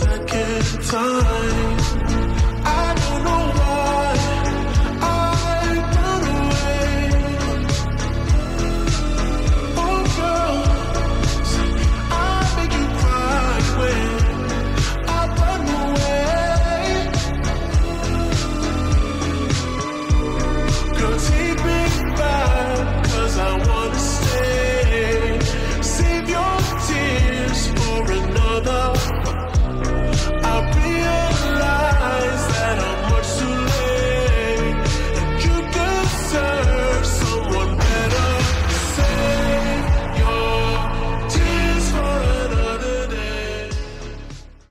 second time.